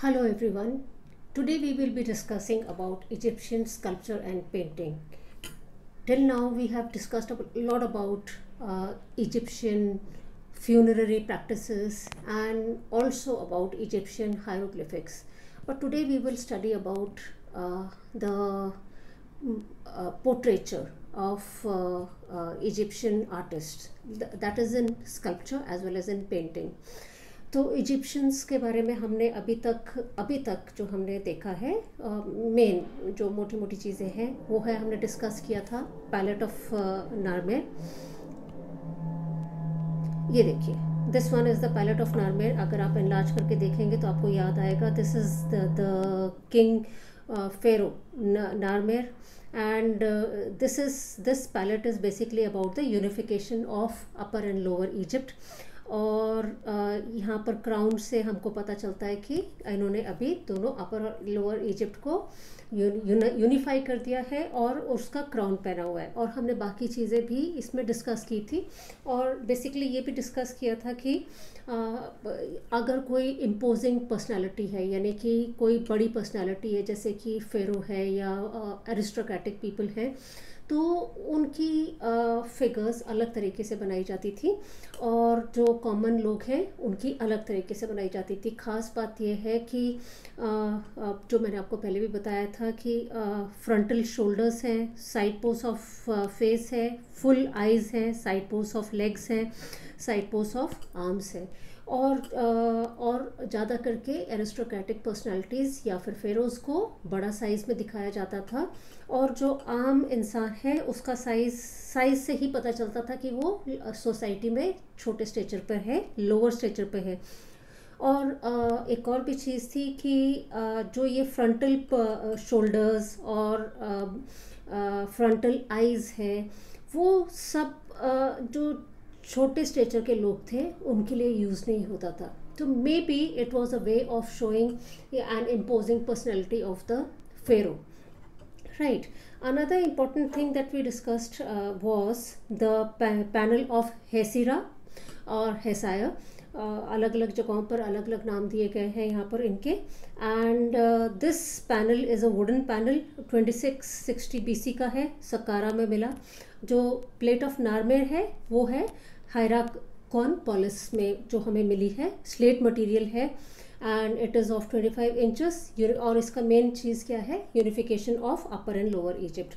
Hello everyone. Today we will be discussing about Egyptian sculpture and painting. Till now we have discussed a lot about uh, Egyptian funerary practices and also about Egyptian hieroglyphics. But today we will study about uh, the mm, uh, portraiture of uh, uh, Egyptian artists. Th- that is in sculpture as well as in painting. तो Egyptians के बारे में हमने अभी तक अभी तक जो हमने देखा है मेन जो मोटी मोटी चीज़ें हैं वो है हमने डिस्कस किया था पैलेट ऑफ़ नारमेर ये देखिए this one is the palette of Narmer अगर आप इनलाज करके देखेंगे तो आपको याद आएगा this is the king pharaoh Narmer uh, this is this palette is basically about the unification of upper and lower egypt और यहाँ पर क्राउन से हमको पता चलता है कि इन्होंने अभी दोनों अपर लोअर इजिप्ट को यूनिफाई कर दिया है और उसका क्राउन पहना हुआ है। और हमने बाकी चीज़ें भी इसमें डिस्कस की थी। और बेसिकली ये भी डिस्कस किया था कि अगर कोई इम्पोजिंग पर्सनालिटी है, यानी कि कोई बड़ी पर्सनालिटी है, जैसे कि फेरो है या एरिस्टोक्रेटिक पीपल है तो उनकी फिगर्स अलग तरीके से बनाई जाती थी और जो कॉमन लोग हैं, उनकी अलग तरीके से बनाई जाती थी। ख़ास बात यह है कि जो मैंने आपको पहले भी बताया था कि फ्रंटल शोल्डर्स हैं साइड पोस ऑफ़ फेस है फुल आइज़ हैं साइड पोस ऑफ़ लेग्स हैं साइड पोस ऑफ़ आर्म्स हैं। और और ज़्यादा करके एरिस्टोक्रेटिक पर्सनालिटीज़ या फिर फेरोज़ को बड़ा साइज़ में दिखाया जाता था। और जो आम इंसान है, उसका साइज़ साइज़ से ही पता चलता था कि वो सोसाइटी में छोटे स्टेचर पर है लोअर स्टेचर पर है। और एक और भी चीज़ थी कि जो ये फ्रंटल शोल्डर्स और फ्रंटल आइज़ है, वो सब जो छोटे स्टेचर के लोग थे उनके लिए यूज़ नहीं होता था। तो maybe it was a way of showing an imposing personality of the pharaoh right. Another important thing that we discussed uh, was the pa- panel of hesira और हेसाया अलग अलग जगहों पर अलग अलग नाम दिए गए हैं यहाँ पर इनके। And this panel is a wooden panel 2660 BC का है सकारा में मिला। जो प्लेट ऑफ़ नारमेर है वो है हायराकॉन पॉलिस में जो हमें मिली है स्लेट मटेरियल है and it is of 25 inches और इसका मेन चीज़ क्या है? Unification of upper and lower Egypt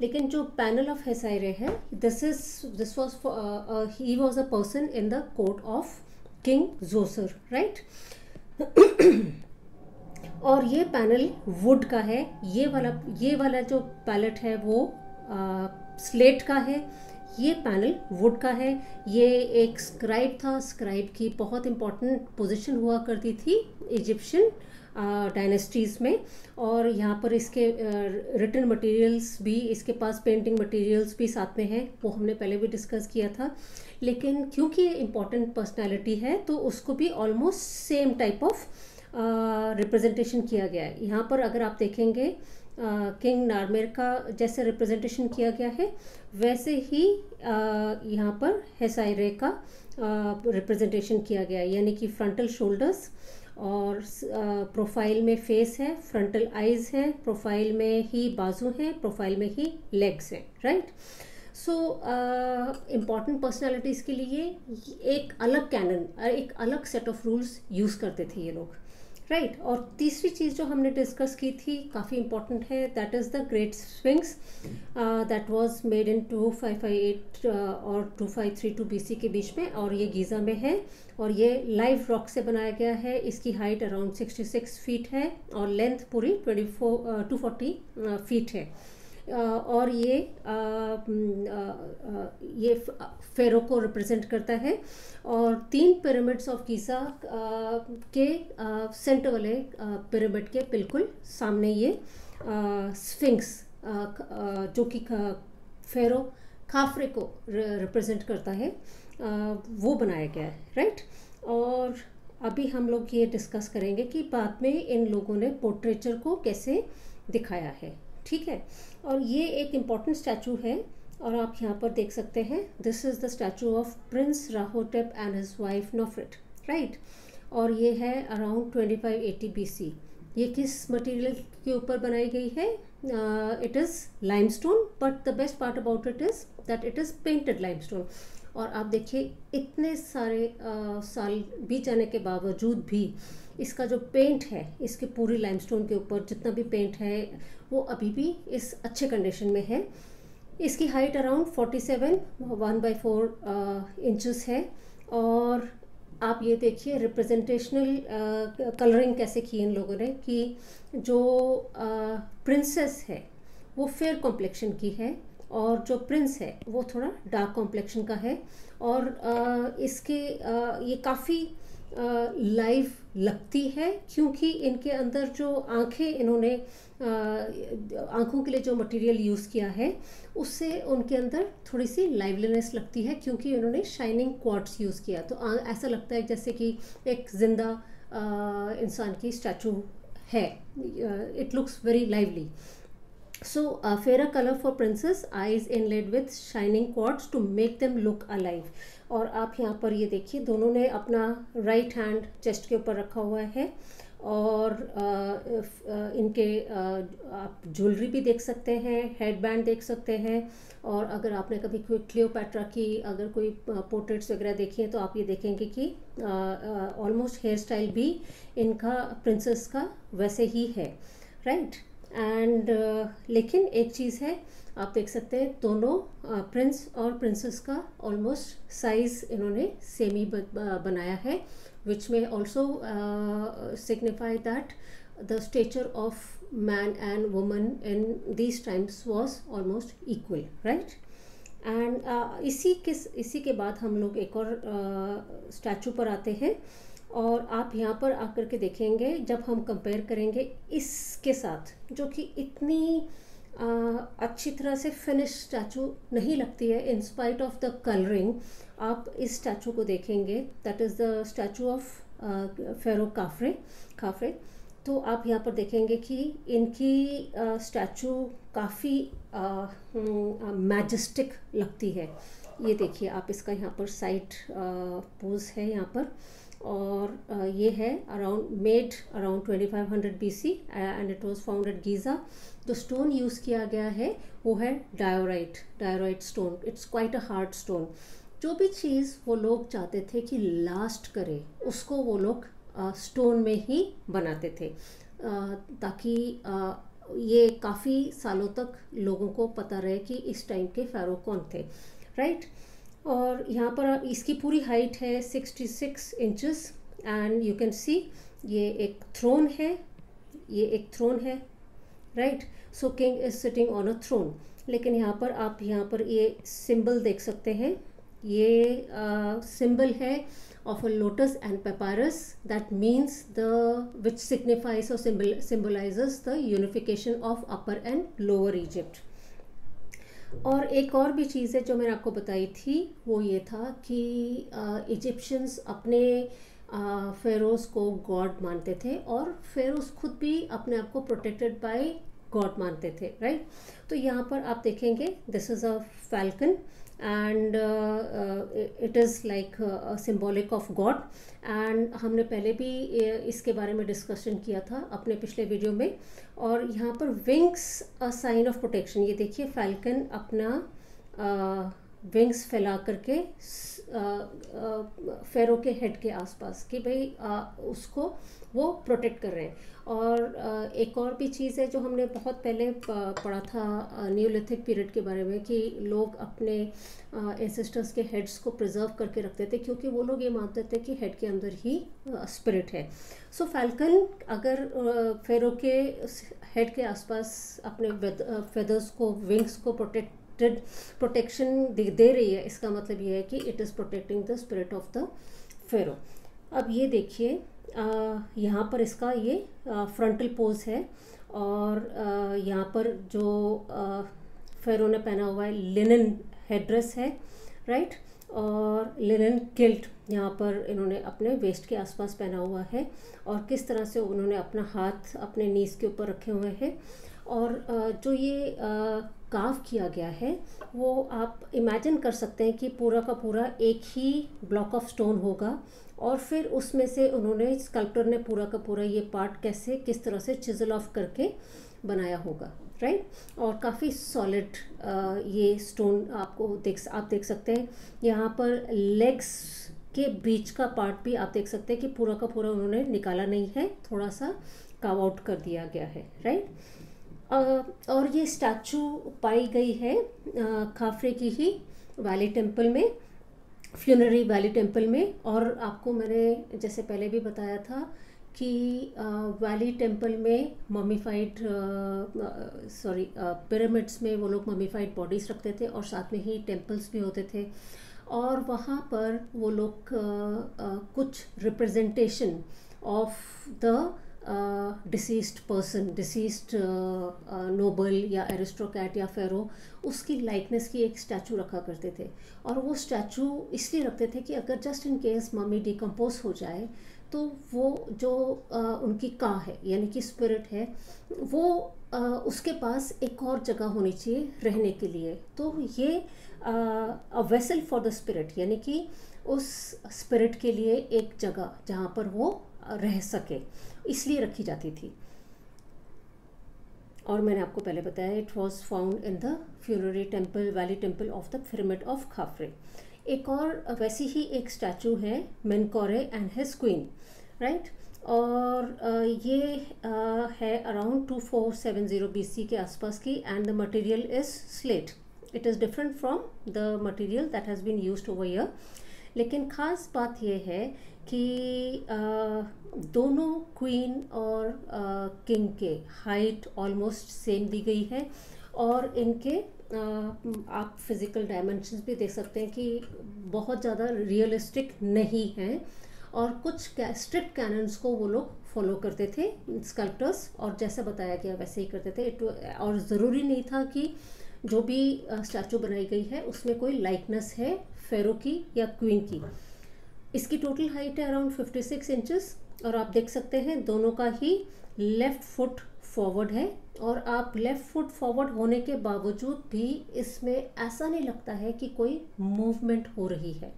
लेकिन जो पैनल ऑफ़ हेसायरे है this is this was he was a person in the court of king Djoser right और ये पैनल वुड का है. ये वाला ये वाला जो पैलेट है वो स्लेट का है. ये पैनल वुड का है। ये एक स्क्राइब था। स्क्राइब की बहुत इंपॉर्टेंट पोजीशन हुआ करती थी इजिप्शियन डायनेस्टीज़ में। और यहाँ पर इसके रिटर्न मटेरियल्स भी, इसके पास पेंटिंग मटेरियल्स भी साथ में हैं। वो हमने पहले भी डिस्कस किया था। लेकिन क्योंकि ये इंपॉर्टेंट पर्सनैलिटी है तो उसको भी almost same type of representation किया गया है। यहाँ पर अगर आप देखेंगे किंग नारमेर का जैसे रिप्रेजेंटेशन किया गया है, वैसे ही यहाँ पर हेसाइरे का रिप्रेजेंटेशन किया गया है। यानी कि फ्रंटल शोल्डर्स और प्रोफ़ाइल में फेस है फ्रंटल आइज़ है प्रोफ़ाइल में ही बाजू हैं प्रोफ़ाइल में ही लेग्स हैं राइट सो इंपॉर्टेंट पर्सनालिटीज़ के लिए एक अलग कैनन एक अलग सेट ऑफ़ रूल्स यूज़ करते थे ये लोग। Right right? और तीसरी चीज़ जो हमने डिस्कस की थी, काफ़ी इंपॉर्टेंट है that is the great sphinx that was made in two five five eight और two five three two B के बीच में, और ये गीज़ा में है, और ये लाइव रॉक से बनाया गया है, इसकी height around sixty six feet है, और लेंथ पूरी twenty four two forty feet है और ये आ, आ, ये फेरो को रिप्रेजेंट करता है। और तीन पिरामिड्स ऑफ़ गीसा के सेंटर वाले पिरामिड के बिल्कुल सामने ये स्फिंक्स जो कि फेरो खाफरे को रिप्रेजेंट करता है। वो बनाया गया है राइट? और अभी हम लोग ये डिस्कस करेंगे कि बाद में इन लोगों ने पोर्ट्रेचर को कैसे दिखाया है ठीक है? और ये एक इंपॉर्टेंट स्टैचू है और आप यहाँ पर देख सकते हैं this is the statue of prince Rahotep and his wife Nofret right और ये है around twenty five eighty B C ये किस मटेरियल के ऊपर बनाई गई है? It is limestone but the best part about it is that it is painted limestone और आप देखिए इतने सारे uh, साल बीत जाने के बावजूद भी इसका जो पेंट है इसके पूरी लाइमस्टोन के ऊपर जितना भी पेंट है वो अभी भी इस अच्छे कंडीशन में है। इसकी height around 47 seven one by four inches है। और आप ये देखिए रिप्रेजेंटेशनल कलरिंग कैसे की इन लोगों ने कि जो प्रिंसेस है वो फेयर कॉम्प्लेक्शन की है और जो प्रिंस है वो थोड़ा डार्क कॉम्प्लेक्शन का है। और uh, इसके uh, ये काफ़ी लाइव लगती है क्योंकि इनके अंदर जो आँखें इन्होंने आँखों के लिए जो मटेरियल यूज़ किया है उससे उनके अंदर थोड़ी सी लाइवलीनेस लगती है क्योंकि उन्होंने शाइनिंग क्वार्ट्स यूज़ किया। तो ऐसा लगता है जैसे कि एक ज़िंदा इंसान की स्टैचू है। It looks very lively so uh, fairer color for princess eyes inlaid with shining quartz to make them look alive. और आप यहाँ पर ये देखिए, दोनों ने अपना राइट हैंड चेस्ट के ऊपर रखा हुआ है और इनके आप ज्वेलरी भी देख सकते हैं हेड बैंड देख सकते हैं और अगर आपने कभी कोई क्लियोपैट्रा की अगर कोई पोर्ट्रेट्स वगैरह देखी हैं तो आप ये देखेंगे कि ऑलमोस्ट हेयर स्टाइल भी इनका प्रिंसेस का वैसे ही है राइट एंड लेकिन एक चीज़ है आप देख सकते हैं दोनों प्रिंस और प्रिंसेस का ऑलमोस्ट साइज़ इन्होंने सेम ही बनाया है which may also signify that the stature of man and woman in these times was almost equal right and इसी के इसी के बाद हम लोग एक और स्टैचू uh, पर आते हैं और आप यहाँ पर आकर के देखेंगे जब हम कंपेयर करेंगे इसके साथ जो कि इतनी आ, अच्छी तरह से फिनिश स्टैचू नहीं लगती है in spite of the colouring आप इस स्टैचू को देखेंगे that is the statue of pharaoh Khafre Khafre तो आप यहाँ पर देखेंगे कि इनकी स्टैचू काफ़ी मैजेस्टिक लगती है। ये देखिए आप इसका यहाँ पर साइड पोज है यहाँ पर। और ये है around made around 2500 BC and it was found at Giza जो स्टोन यूज़ किया गया है, वो है diorite diorite stone it's quite a hard stone जो भी चीज़ वो लोग चाहते थे कि लास्ट करे, उसको वो लोग स्टोन में ही बनाते थे। ताकि ये काफ़ी सालों तक लोगों को पता रहे कि इस टाइम के फ़ैरो कौन थे राइट और यहाँ पर इसकी पूरी हाइट है 66 six inches and you can see ये एक थ्रोन है ये एक थ्रोन है right so king is sitting on a throne लेकिन यहाँ पर आप यहाँ पर ये सिंबल देख सकते हैं। ये सिंबल uh, है of a lotus and papyrus that means the which signifies और symbolise the unification of upper and lower Egypt और एक और भी चीज़ है जो मैंने आपको बताई थी, वो ये था कि इजिप्शियंस अपने फेरोज़ को गॉड मानते थे और फेरोज़ खुद भी अपने आप को प्रोटेक्टेड बाय गॉड मानते थे राइट तो यहाँ पर आप देखेंगे this is a falcon and it is like symbolic of god and हमने पहले भी इसके बारे में डिस्कशन किया था अपने पिछले वीडियो में। और यहाँ पर wings a sign of protection ये देखिए फैल्कन अपना विंग्स uh, फैला करके फेरो के हेड के आसपास कि भाई उसको वो प्रोटेक्ट कर रहे हैं। और एक और भी चीज़ है जो हमने बहुत पहले पढ़ा था न्यूलिथिक पीरियड के बारे में कि लोग अपने एंसेस्टर्स के हेड्स को प्रिजर्व करके रखते थे क्योंकि वो लोग ये मानते थे कि हेड के अंदर ही स्पिरिट है। सो so, फैल्कन अगर फेरो के हेड के आसपास अपने फेदर्स को विंग्स को प्रोटेक्ट प्रोटेक्शन दे दे रही है इसका मतलब ये है कि it is protecting the spirit of the pharaoh अब ये देखिए यहाँ पर इसका ये फ्रंटल पोज है और यहाँ पर जो फेरो ने पहना हुआ है लिनन हेड्रेस है राइट और लिनन किल्ट यहाँ पर इन्होंने अपने वेस्ट के आसपास पहना हुआ है और किस तरह से उन्होंने अपना हाथ अपने नीस के ऊपर रखे हुए हैं और जो ये काव किया गया है, वो आप इमेजिन कर सकते हैं कि पूरा का पूरा एक ही ब्लॉक ऑफ़ स्टोन होगा और फिर उसमें से उन्होंने स्कल्प्टर ने पूरा का पूरा ये पार्ट कैसे, किस तरह से चिजल ऑफ़ करके बनाया होगा राइट और काफ़ी सॉलिड ये स्टोन आपको देख, आप देख सकते हैं। यहाँ पर लेग्स के बीच का पार्ट भी आप देख सकते हैं कि पूरा का पूरा उन्होंने निकाला नहीं है, थोड़ा सा काव आउट कर दिया गया है राइट और ये स्टैचू पाई गई है खाफरे की ही वैली टेंपल में, फ्यूनरी वैली टेंपल में। और आपको मैंने जैसे पहले भी बताया था कि वैली टेंपल में ममीफाइड सॉरी पिरामिड्स में वो लोग ममीफाइड बॉडीज़ रखते थे और साथ में ही टेम्पल्स भी होते थे। और वहाँ पर वो लोग कुछ representation of the deceased person deceased noble या एरिस्ट्रोकैट या फेरो उसकी लाइकनेस की एक स्टैचू रखा करते थे। और वो स्टैचू इसलिए रखते थे कि अगर just in case mummy decompose हो जाए तो वो जो आ, उनकी का है यानी कि स्पिरिट है वो आ, उसके पास एक और जगह होनी चाहिए रहने के लिए। तो ये a vessel for the spirit यानी कि उस स्पिरिट के लिए एक जगह जहाँ पर वो रह सके। इसलिए रखी जाती थी। और मैंने आपको पहले बताया it was found in the funerary temple valley temple of the pyramid of Khafre एक और, वैसी ही एक स्टैचू है Menkaure and his queen right और ये है around two four seven zero B C के आसपास की and the material is slate it is different from the material that has been use over here लेकिन ख़ास बात यह है कि दोनों क्वीन और किंग के हाइट ऑलमोस्ट सेम दी गई है और इनके आप फ़िज़िकल डायमेंशंस भी देख सकते हैं कि बहुत ज़्यादा रियलिस्टिक नहीं हैं और कुछ स्ट्रिक्ट कैनन्स को वो लोग फॉलो करते थे स्कल्प्टर्स और जैसा बताया गया वैसे ही करते थे। इट और ज़रूरी नहीं था कि जो भी स्टैचू बनाई गई है उसमें कोई लाइकनेस है फेरो की या क्वीन की। इसकी टोटल हाइट है अराउंड 56 इंचेस और आप देख सकते हैं दोनों का ही लेफ़्ट फुट फॉरवर्ड है और आप लेफ़्ट फुट फॉरवर्ड होने के बावजूद भी इसमें ऐसा नहीं लगता है कि कोई मूवमेंट हो रही है।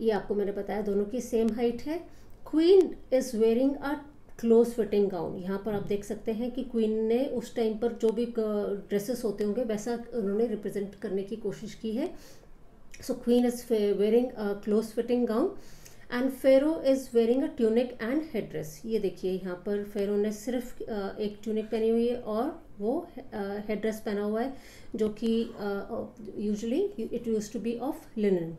ये आपको मैंने बताया दोनों की सेम हाइट है। Queen is wearing a close fitting gown यहाँ पर आप देख सकते हैं कि क्वीन ने उस टाइम पर जो भी ड्रेसेस होते होंगे वैसा उन्होंने रिप्रेजेंट करने की कोशिश की है। So queen is wearing a close fitting gown and pharaoh is wearing a tunic and head dress ये देखिए, यहाँ पर फेरो ने सिर्फ़ एक ट्यूनिक पहनी हुई है और वो हेड ड्रेस पहना हुआ है, जो कि usually it use to be of linen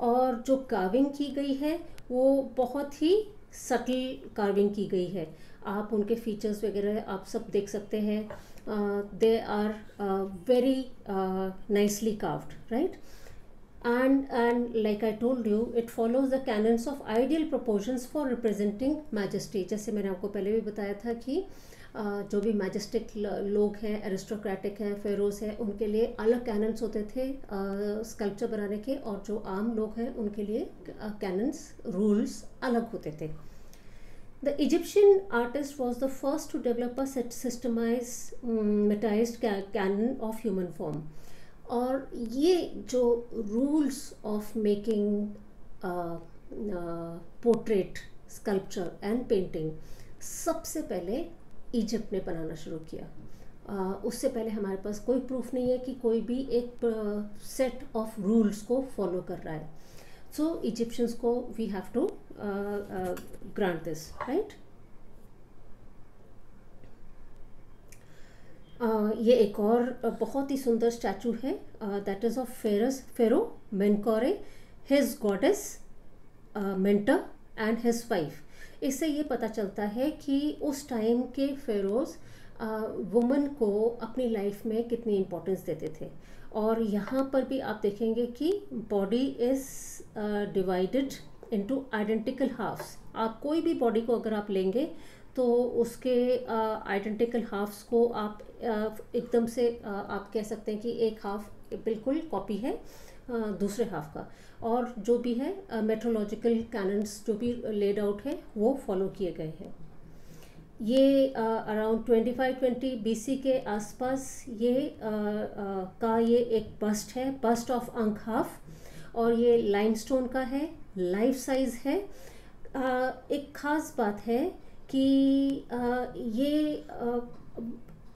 और जो कार्विंग की गई है, वो बहुत ही सटल कार्विंग की गई है। आप उनके फीचर्स वगैरह आप सब देख सकते हैं। They are very nicely carved right and and like I told you it follows the canons of ideal proportions for representing majesty जैसे मैंने आपको पहले भी बताया था कि जो भी मैजेस्टिक लोग हैं एरिस्टोक्रेटिक हैं फेरोज हैं उनके लिए अलग कैनन्स होते थे स्कल्पचर बनाने के और जो आम लोग हैं उनके लिए कैनन्स रूल्स अलग होते थे The Egyptian artist was the first to develop a systemized, um, metized canon of human form. और ये जो rules of making portrait sculpture and painting सबसे पहले इजिप्ट ने बनाना शुरू किया। Uh, उससे पहले हमारे पास कोई प्रूफ नहीं है कि कोई भी एक सेट ऑफ़ रूल्स को फॉलो कर रहा है। सो इजिप्शियंस को we have to grant this right ये एक और बहुत ही सुंदर स्टैचू है that is of pharaohs pharaoh Menkaure his goddess mentor and his wife इससे ये पता चलता है कि उस टाइम के फेरोज वुमन को अपनी लाइफ में कितनी इम्पोर्टेंस देते थे। और यहाँ पर भी आप देखेंगे कि body is divided into identical halves आप कोई भी बॉडी को अगर आप लेंगे तो उसके आइडेंटिकल हाफ्स को आप एकदम से आप कह सकते हैं कि एक हाफ़ बिल्कुल कॉपी है दूसरे हाफ़ का। और जो भी है मेट्रोलॉजिकल कैनन्स जो भी लेड आउट है वो फॉलो किए गए हैं। ये around twenty five twenty B C के आसपास ये आ, आ, का ये एक बस्ट है बस्ट ऑफ़ अंक हाफ़ और ये लाइमस्टोन का है लाइफ साइज़ है। आ, एक ख़ास बात है कि ये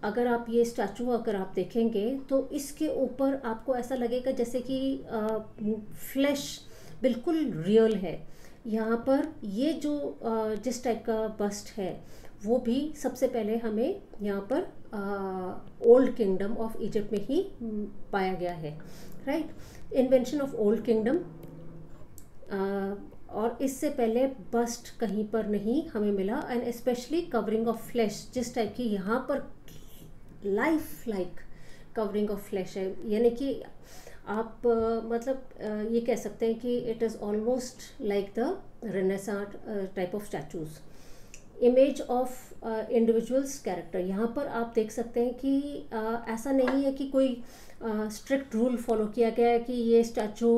अगर आप ये स्टैचू अगर आप देखेंगे तो इसके ऊपर आपको ऐसा लगेगा जैसे कि फ्लैश बिल्कुल रियल है। यहाँ पर ये जो जिस टाइप का बस्ट है, वो भी सबसे पहले हमें यहाँ पर ओल्ड किंगडम ऑफ़ इजिप्ट में ही पाया गया है, right? Invention of old kingdom और इससे पहले बस्ट कहीं पर नहीं हमें मिला and specially covering of flesh जिस टाइप की यहाँ पर life like covering of flesh है। यानी कि आप uh, मतलब uh, ये कह सकते हैं कि it is almost like the Renaissance type of statues image of individuals character यहाँ पर आप देख सकते हैं कि uh, ऐसा नहीं है कि कोई स्ट्रिक्ट रूल फॉलो किया गया है कि ये स्टैचू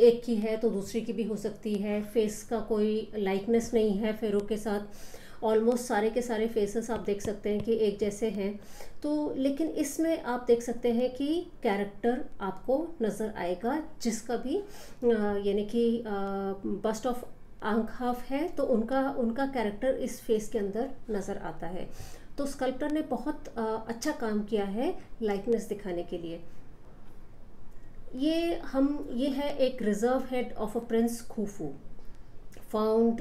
एक की है तो दूसरी की भी हो सकती है। फेस का कोई लाइकनेस नहीं है फेरों के साथ। ऑलमोस्ट सारे के सारे फेसेस आप देख सकते हैं कि एक जैसे हैं। तो लेकिन इसमें आप देख सकते हैं कि कैरेक्टर आपको नज़र आएगा, जिसका भी यानी कि बस्ट ऑफ़ आँख हाफ़ है तो उनका उनका कैरेक्टर इस फेस के अंदर नज़र आता है। तो स्कल्प्टर ने बहुत अच्छा काम किया है लाइकनेस दिखाने के लिए। ये हम ये है एक reserve head of a prince Khufu found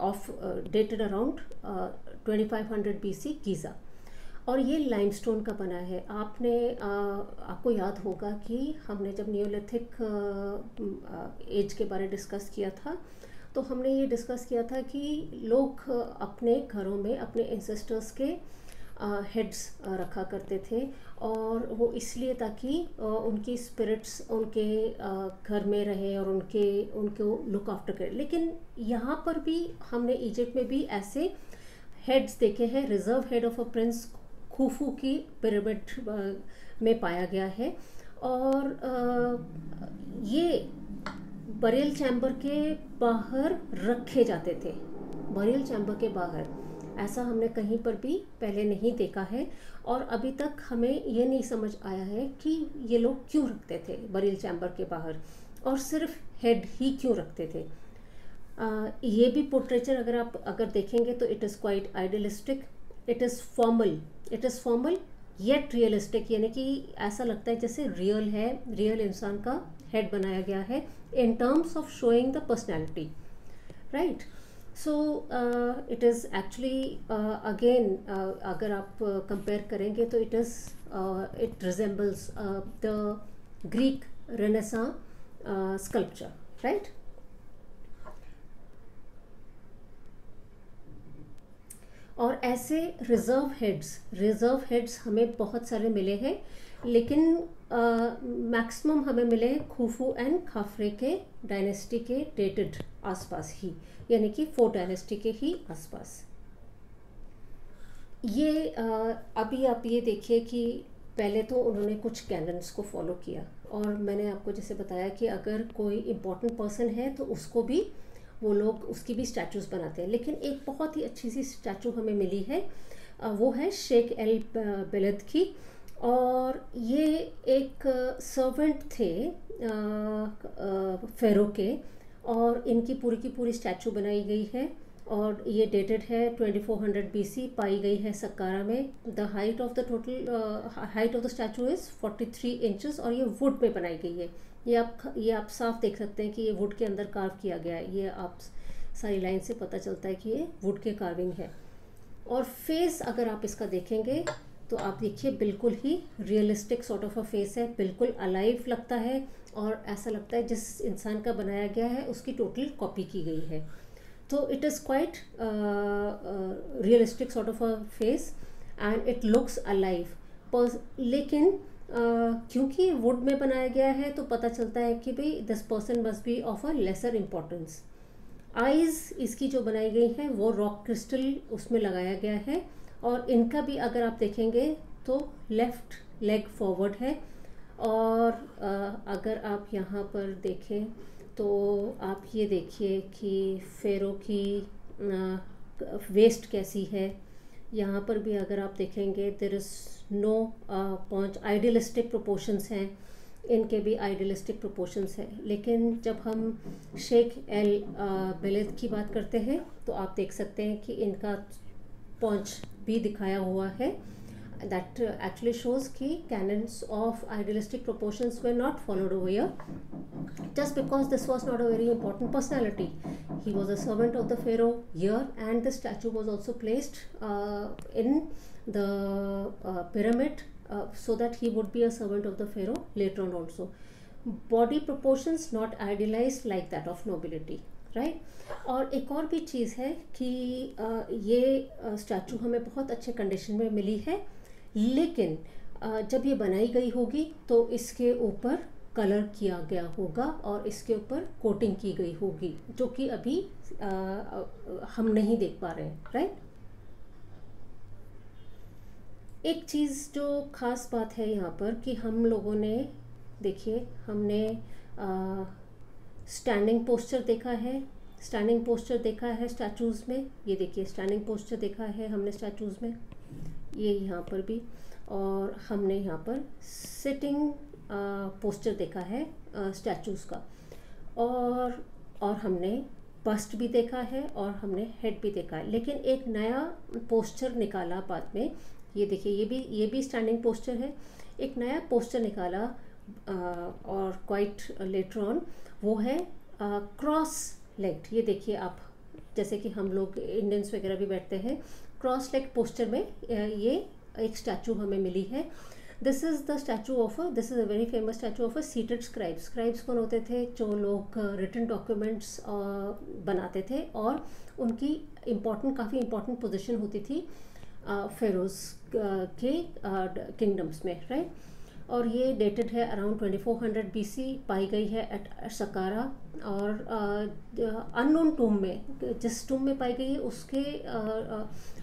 of dated around twenty five hundred B C Giza और ये लाइमस्टोन का बना है। आपने आ, आपको याद होगा कि हमने जब नियोलिथिक एज के बारे डिस्कस किया था तो हमने ये डिस्कस किया था कि लोग अपने घरों में अपने एंसेस्टर्स के हेड्स रखा करते थे। और वो इसलिए ताकि उनकी स्पिरिट्स उनके घर में रहे और उनके, उनको लुक आफ्टर करें। लेकिन यहाँ पर भी हमने इजिप्ट में भी ऐसे हेड्स देखे हैं reserve head of a prince Khufu की पिरामिड में पाया गया है। और ये बरेल चैम्बर के बाहर रखे जाते थे। बरेल चैम्बर के बाहर। ऐसा हमने कहीं पर भी पहले नहीं देखा है और अभी तक हमें ये नहीं समझ आया है कि ये लोग क्यों रखते थे बरेल चैम्बर के बाहर और सिर्फ़ हेड ही क्यों रखते थे। आ, ये भी पोर्ट्रेचर अगर आप अगर देखेंगे तो it is quite idealistic it is formal it is formal yet realistic यानी कि ऐसा लगता है जैसे रियल है रियल इंसान का हेड बनाया गया है in terms of showing the personality right so it is actually again अगर आप कंपेयर uh, करेंगे तो it is it resembles the Greek Renaissance sculpture right और ऐसे रिज़र्व हेड्स रिज़र्व हेड्स हमें बहुत सारे मिले हैं लेकिन मैक्सिमम हमें मिले खूफू एंड खाफरे के डायनेस्टी के डेटेड आसपास ही यानी कि फोर्ट डायनेस्टी के ही आसपास। ये आ, अभी आप ये देखिए कि पहले तो उन्होंने कुछ कैनन्स को फॉलो किया और मैंने आपको जैसे बताया कि अगर कोई इम्पोर्टेंट पर्सन है तो उसको भी वो लोग उसकी भी स्टैचूज़ बनाते हैं। लेकिन एक बहुत ही अच्छी सी स्टैचू हमें मिली है वो है शेख एल बेलद की। और ये एक सर्वेंट थे फेरो के, और इनकी पूरी की पूरी स्टैचू बनाई गई है, और ये डेटेड है 2400 बीसी पाई गई है सकारा में। The height of the total height of the statue is 43 inches और ये वुड में बनाई गई है। ये आप ये आप साफ़ देख सकते हैं कि ये वुड के अंदर कार्व किया गया है। ये आप सारी लाइन से पता चलता है कि ये वुड के कार्विंग है। और फेस अगर आप इसका देखेंगे तो आप देखिए, बिल्कुल ही realistic sort of a face है, बिल्कुल अलाइव लगता है और ऐसा लगता है जिस इंसान का बनाया गया है, उसकी टोटल कॉपी की गई है। तो it is quite realistic sort of a face and it looks alive लेकिन क्योंकि वुड में बनाया गया है तो पता चलता है कि भाई this person must be of a lesser importance eyes इसकी जो बनाई गई है, वो रॉक क्रिस्टल उसमें लगाया गया है। और इनका भी अगर आप देखेंगे तो लेफ़्ट लेग फॉरवर्ड है। और अगर आप यहाँ पर देखें तो आप ये देखिए कि फेरों की वेस्ट कैसी है। यहाँ पर भी अगर आप देखेंगे there is no point idealistic proportions हैं। इनके भी आइडियलिस्टिक प्रोपोर्शंस हैं। लेकिन जब हम शेख एल बेलेद की बात करते हैं तो आप देख सकते हैं कि इनका पॉइंट भी दिखाया हुआ है that uh, actually shows key canons of idealistic proportions were not followed over here just because this was not a very important personality he was a servant of the pharaoh here and the statue was also placed uh, in the uh, pyramid uh, so that he would be a servant of the pharaoh later on also body proportions not idealized like that of nobility Right और एक और भी चीज़ है कि ये statue हमें बहुत अच्छे कंडीशन में मिली है। लेकिन जब ये बनाई गई होगी तो इसके ऊपर कलर किया गया होगा और इसके ऊपर कोटिंग की गई होगी जो कि अभी आ, हम नहीं देख पा रहे हैं। राइट एक चीज़ जो ख़ास बात है यहाँ पर कि हम लोगों ने देखिए हमने स्टैंडिंग पोस्चर देखा है स्टैंडिंग पोस्चर देखा है स्टैचूज़ में, ये देखिए स्टैंडिंग पोस्चर देखा है हमने स्टैचूज़ में, ये यहाँ पर भी, और हमने यहाँ पर सिटिंग पोस्टर देखा है स्टैचूज़ का, और और हमने बस्ट भी देखा है और हमने हेड भी देखा है, लेकिन एक नया पोस्टर निकाला बाद में, ये देखिए ये भी ये भी स्टैंडिंग पोस्टर है, एक नया पोस्टर निकाला और क्वाइट लेटर ऑन वो है क्रॉस लेग्ड ये देखिए आप, जैसे कि हम लोग इंडियंस वगैरह भी बैठते हैं क्रॉस लेग पोस्टर में ये एक स्टैचू हमें मिली है। This is the statue of this is a very famous statue of a seated scribe scribes कौन होते थे? जो लोग रिटर्न डॉक्यूमेंट्स बनाते थे और उनकी इंपॉर्टेंट काफ़ी इंपॉर्टेंट पोजिशन होती थी फेरोज़ के किंगडम्स में राइट और ये डेटेड है अराउंड 2400 बीसी पाई गई है एट सकारा और अननोन टूम में जिस टूम में पाई गई है उसके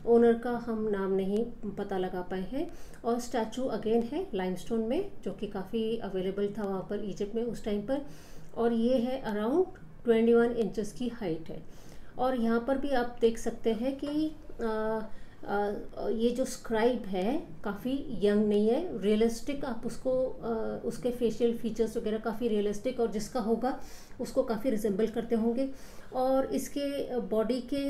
ओनर का हम नाम नहीं पता लगा पाए हैं और स्टैचू अगेन है लाइमस्टोन में जो कि काफ़ी अवेलेबल था वहाँ पर इजिप्ट में उस टाइम पर और ये है अराउंड 21 इंचेस की हाइट है। और यहाँ पर भी आप देख सकते हैं कि आ, ये जो स्क्राइब है काफ़ी यंग नहीं है रियलिस्टिक आप उसको उसके फेशियल फीचर्स वगैरह काफ़ी रियलिस्टिक और जिसका होगा उसको काफ़ी रिजेंबल करते होंगे। और इसके बॉडी के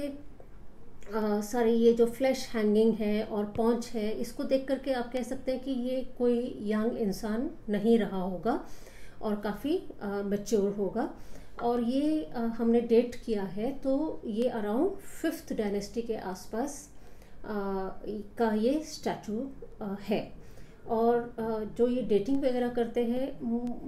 सारी ये जो फ्लैश हैंगिंग है और पॉन्च है इसको देख करके आप कह सकते हैं कि ये कोई यंग इंसान नहीं रहा होगा और काफ़ी मेच्योर होगा। और ये आ, हमने डेट किया है तो ये अराउंड फिफ्थ डायनेस्टी के आसपास का ये स्टैचू है। और जो ये डेटिंग वगैरह करते हैं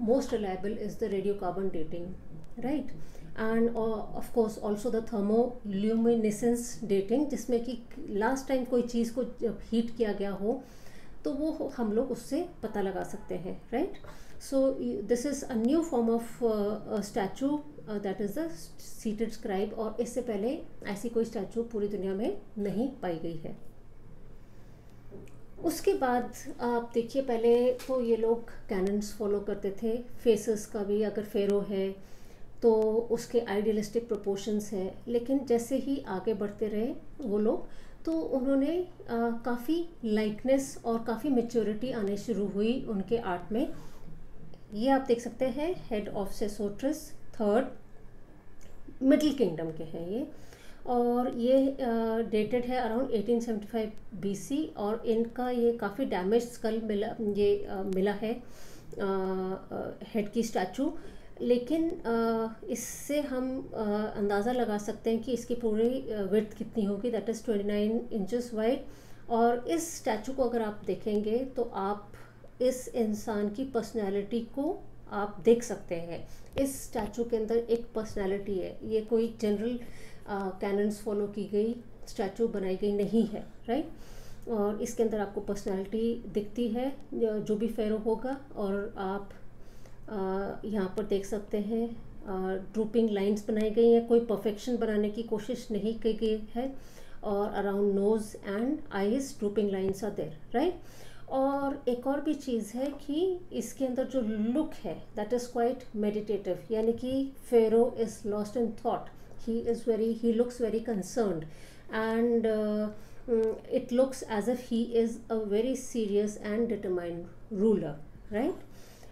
most reliable is the radio carbon dating right and of course also the thermoluminescence dating जिसमें कि लास्ट टाइम कोई चीज़ को जब हीट किया गया हो तो वो हम लोग उससे पता लगा सकते हैं right so this is a new form of statue that is the seated scribe और इससे पहले ऐसी कोई स्टैचू पूरी दुनिया में नहीं पाई गई है। उसके बाद आप देखिए, पहले तो ये लोग कैनन्स फॉलो करते थे फेसेस का भी, अगर फेरो है तो उसके आइडियलिस्टिक प्रोपोर्शंस है। लेकिन जैसे ही आगे बढ़ते रहे वो लोग तो उन्होंने काफ़ी लाइकनेस और काफ़ी मेच्योरिटी आने शुरू हुई उनके आर्ट में। ये आप देख सकते हैं head of Sesostris third middle kingdom के हैं ये। और ये डेटेड है अराउंड 1875 बीसी और इनका ये काफ़ी डैमेज स्कल मिला ये आ, मिला है हेड की स्टैचू लेकिन इससे हम अंदाज़ा लगा सकते हैं कि इसकी पूरी विर्थ कितनी होगी that is twenty nine inches wide और इस स्टैचू को अगर आप देखेंगे तो आप इस इंसान की पर्सनैलिटी को आप देख सकते हैं। इस स्टैचू के अंदर एक पर्सनैलिटी है। ये कोई जनरल कैनन्स फॉलो की गई स्टैचू बनाई गई नहीं है राइट और इसके अंदर आपको पर्सनैलिटी दिखती है, जो भी फेरो होगा, और आप यहाँ पर देख सकते हैं ड्रूपिंग लाइंस बनाई गई हैं। कोई परफेक्शन बनाने की कोशिश नहीं की गई है और around nose and eyes drooping lines are there right और एक और भी चीज़ है कि इसके अंदर जो लुक है दैट इज़ क्वाइट मेडिटेटिव यानी कि pharaoh is lost in thought he is very he looks very concerned and it looks as if he is a very serious and determined ruler, right?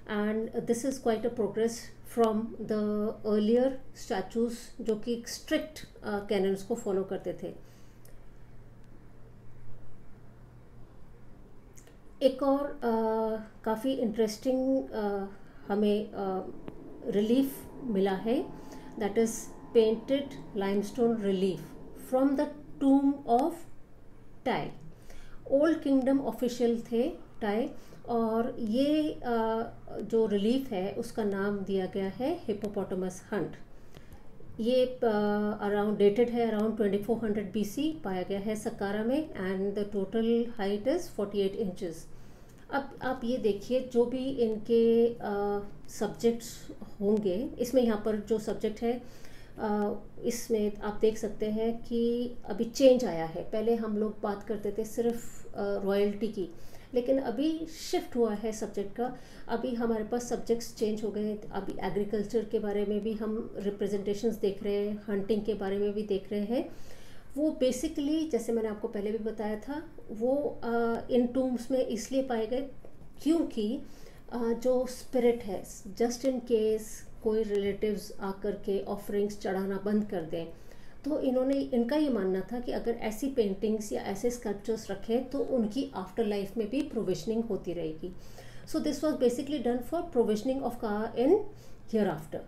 And this is quite a progress from the earlier statues जो कि uh, canons को follow करते थे एक और uh, काफ़ी interesting uh, हमें relief uh, मिला है that is painted limestone relief from the tomb of Tai old kingdom official थे टाई और ये जो रिलीफ है, उसका नाम दिया गया है हिपोपोटामस हंट ये अराउंड डेटेड है अराउंड 2400 बीसी पाया गया है सकारा में and the total height is 48 inches अब आप ये देखिए, जो भी इनके सब्जेक्ट्स होंगे, इसमें यहाँ पर जो सब्जेक्ट है इसमें आप देख सकते हैं कि अभी चेंज आया है. पहले हम लोग बात करते थे सिर्फ़ रॉयल्टी की. लेकिन अभी शिफ्ट हुआ है सब्जेक्ट का। अभी हमारे पास सब्जेक्ट्स चेंज हो गए अभी एग्रीकल्चर के बारे में भी हम रिप्रेजेंटेशंस देख रहे हैं हंटिंग के बारे में भी देख रहे हैं। वो बेसिकली जैसे मैंने आपको पहले भी बताया था, वो इन टूम्स में इसलिए पाए गए क्योंकि जो स्पिरिट है जस्ट इन केस कोई रिलेटिव्स आकर के ऑफरिंग्स चढ़ाना बंद कर दें तो इन्होंने, इनका ये मानना था कि अगर ऐसी पेंटिंग्स या ऐसे स्कल्पचर्स रखें तो उनकी आफ्टर लाइफ में भी प्रोविशनिंग होती रहेगी। So this was basically done for provisioning of ka in hereafter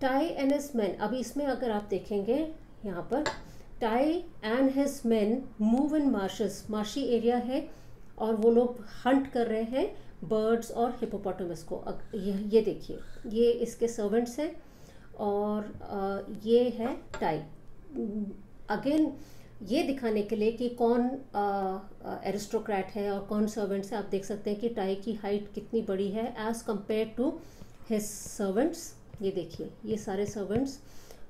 Tai and his man अभी इसमें अगर आप देखेंगे, यहाँ पर Tai and his man move in marshes marshy area है, और वो लोग हंट कर रहे हैं बर्ड्स और हिपोपोटामस को। ये ये देखिए, ये इसके सर्वेंट्स हैं, और ये है टाई अगेन ये दिखाने के लिए कि कौन एरिस्टोक्रेट है और कौन सर्वेंट्स है, आप देख सकते हैं कि टाई की हाइट कितनी बड़ी है as compared to his servants ये देखिए, ये सारे सर्वेंट्स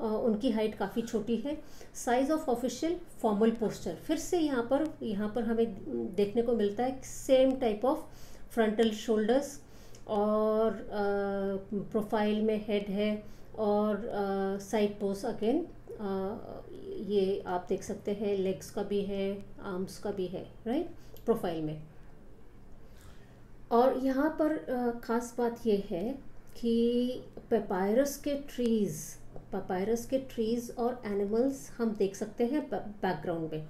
उनकी हाइट काफ़ी छोटी है। Size of official formal posture फिर से यहाँ पर यहाँ पर हमें देखने को मिलता है same type of frontal shoulders और प्रोफ़ाइल में हेड है और साइड पोस्ट अगेन ये आप देख सकते हैं लेग्स का भी है आर्म्स का भी है राइट प्रोफ़ाइल में। और यहाँ पर ख़ास बात यह है कि पेपायरस के ट्रीज़ पेपायरस के ट्रीज़ और एनिमल्स हम देख सकते हैं बैकग्राउंड में।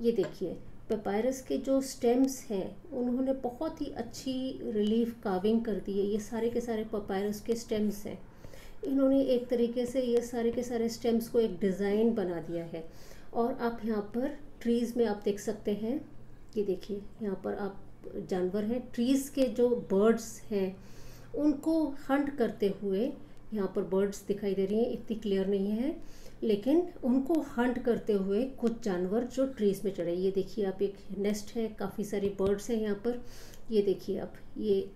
ये देखिए पेपायरस के जो स्टेम्स हैं, उन्होंने बहुत ही अच्छी रिलीफ काविंग कर दी है। ये सारे के सारे पेपायरस के स्टेम्स हैं। इन्होंने एक तरीके से ये सारे के सारे स्टेम्स को एक डिज़ाइन बना दिया है। और आप यहाँ पर ट्रीज़ में आप देख सकते हैं, ये देखिए, यहाँ पर आप जानवर हैं ट्रीज़ के जो बर्ड्स हैं, उनको हंट करते हुए यहाँ पर बर्ड्स दिखाई दे रही हैं, इतनी क्लियर नहीं है, लेकिन उनको हंट करते हुए कुछ जानवर जो ट्रीज में चढ़े। ये देखिए, आप एक नेस्ट है, काफ़ी सारी बर्ड्स हैं यहाँ पर। ये देखिए आप, ये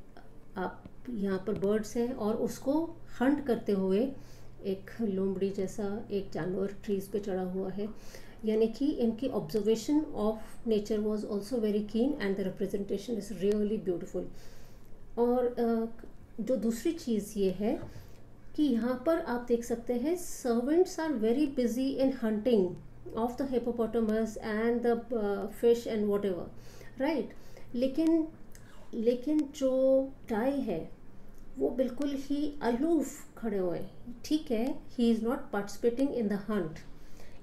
आप यहाँ पर बर्ड्स हैं और उसको हंट करते हुए एक लोमड़ी जैसा एक जानवर ट्रीज पे चढ़ा हुआ है। यानी कि इनकी observation of nature was also very keen and the representation is really beautiful और जो दूसरी चीज़ ये है कि यहाँ पर आप देख सकते हैं servants are very busy in hunting of the hippopotamus and the fish and whatever right लेकिन लेकिन जो टाई है, वो बिल्कुल ही अलूफ खड़े हुए ठीक है he is not participating in the hunt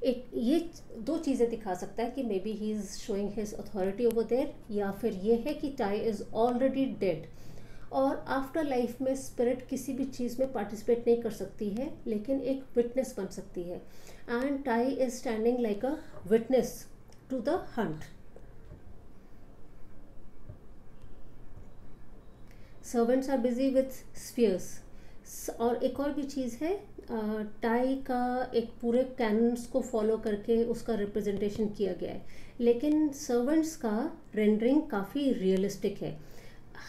एक, ये दो चीज़ें दिखा सकता है कि may be he is showing his authority over there या फिर ये है कि टाई इज़ ऑलरेडी डेड और आफ्टर लाइफ में स्पिरिट किसी भी चीज़ में पार्टिसिपेट नहीं कर सकती है, लेकिन एक विटनेस बन सकती है। And Tai is standing like a witness to the hunt servants are busy with spears और एक और भी चीज़ है टाई का एक पूरे कैनन्स को फॉलो करके उसका रिप्रेजेंटेशन किया गया है। लेकिन सर्वेंट्स का रेंडरिंग काफ़ी रियलिस्टिक है।